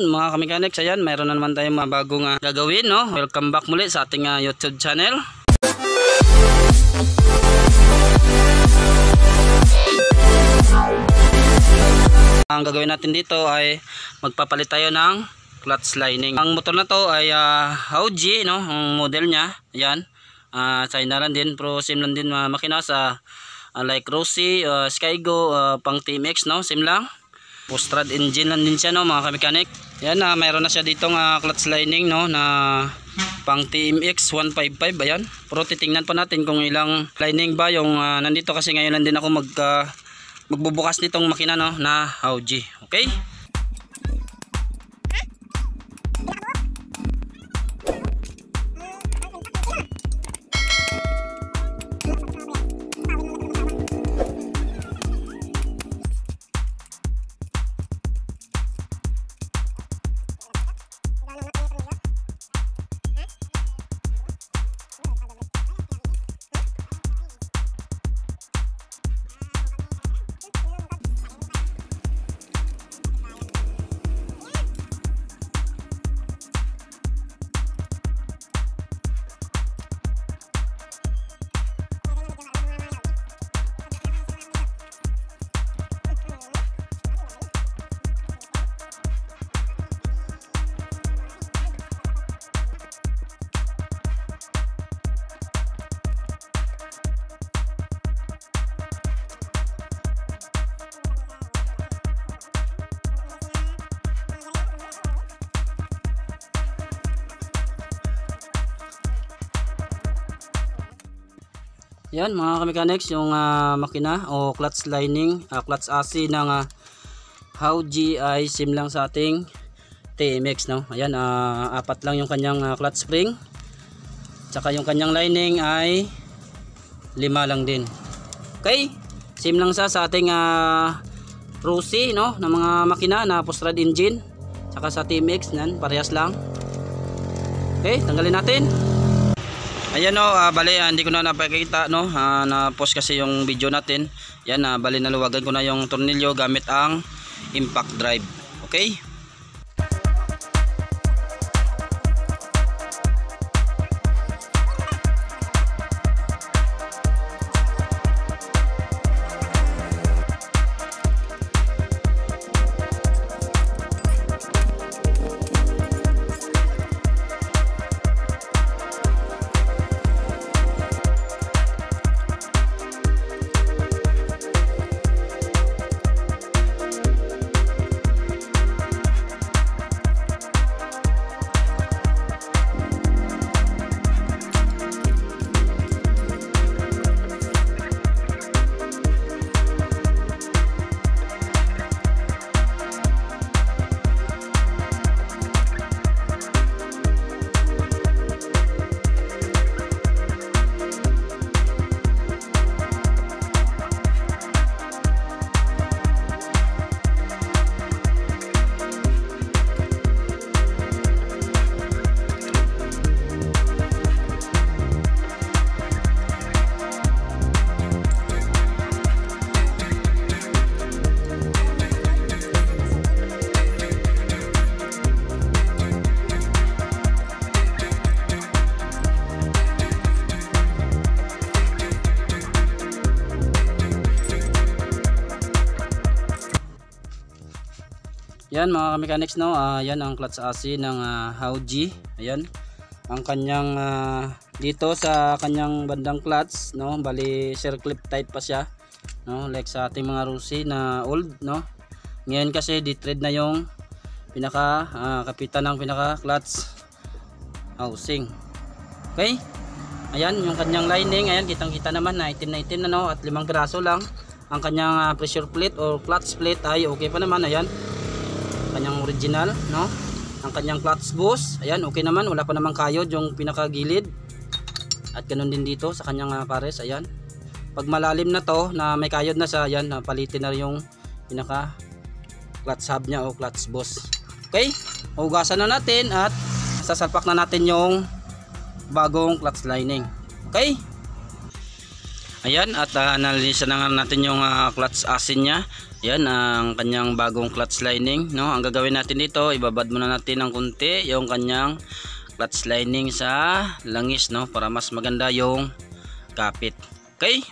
Mga kamechanics, ayan, mayroon na naman tayong mga bagong ah, gagawin, no? Welcome back muli sa ating ah, YouTube channel. Ang gagawin natin dito ay magpapalit tayo ng clutch lining. Ang motor na to ay uh, Audi, no? Ang model niya, ayan. Uh, China lang din, pero same lang din mga makina sa uh, like Rossi, uh, Skygo, uh, pang TMX, no? Same lang. Postrad engine lang din siya, no, mga kamekanik. Yan, uh, mayroon na siya dito ng uh, clutch lining, no, na pang TMX 155, ayan. Pero titingnan pa natin kung ilang lining ba yung uh, nandito kasi ngayon lang din ako mag uh, magbubukas nitong makina no na Audi okay Yan mga kamechanics yung uh, makina o clutch lining, uh, clutch AC ng uh, Audi ay sim lang sa ating TMX no. Ayan uh, apat lang yung kanyang uh, clutch spring. Tsaka yung kanyang lining ay lima lang din. Okay? Sim lang sa sa ating uh, Rossi no ng mga makina na postrad engine. Tsaka sa TMX nan parehas lang. Okay, tanggalin natin. Ayan no, uh, bali uh, hindi ko na napakita no, uh, na-post kasi yung video natin. Yan, uh, bali naluwagan ko na yung tornilyo gamit ang impact drive. Okay? Yan mga mechanics no, uh, yan ang clutch AC ng uh, Audi. Ayan. Ang kanyang uh, dito sa kanyang bandang clutch no, bali circle clip type pa siya. No, like sa ating mga Rusi na old no. Ngayon kasi di-thread na yung pinaka uh, kapitan ng pinaka clutch housing. Okay? Ayan, yung kanyang lining, ayan kitang-kita naman 1919 na no at limang piraso lang. Ang kanyang uh, pressure plate or clutch plate ay okay pa naman, ayan kanyang original no? Ang kanyang clutch boost. Ayan okay naman. Wala pa namang kayod yung pinakagilid. At ganun din dito sa kanyang uh, pares. Ayan. Pag malalim na to na may kayod na sa ayan palitin na yung pinaka clutch hub nya o clutch boost. Okay? Hugasan na natin at sasalpak na natin yung bagong clutch lining. Okay Ayan, at uh, analisa na nga natin yung ah, clutch asin niya. Yan ang kanyang bagong clutch lining, no? Ang gagawin natin dito, ibabad muna natin ng kunti yung kanyang clutch lining sa langis, no? Para mas maganda yung kapit. Okay?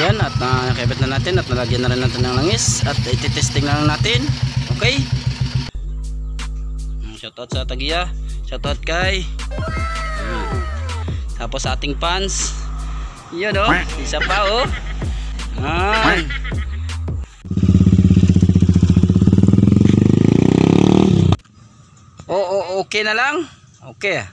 Ayan, at uh, na natin at nalagyan na rin natin ng langis at ititesting na lang natin. Okay? Mm, Shoutout sa Tagiya. Shoutout kay Mm. Tapos ating fans. Yun oh, isa pa oh. Ay. Oo, okay na lang. Okay. ah.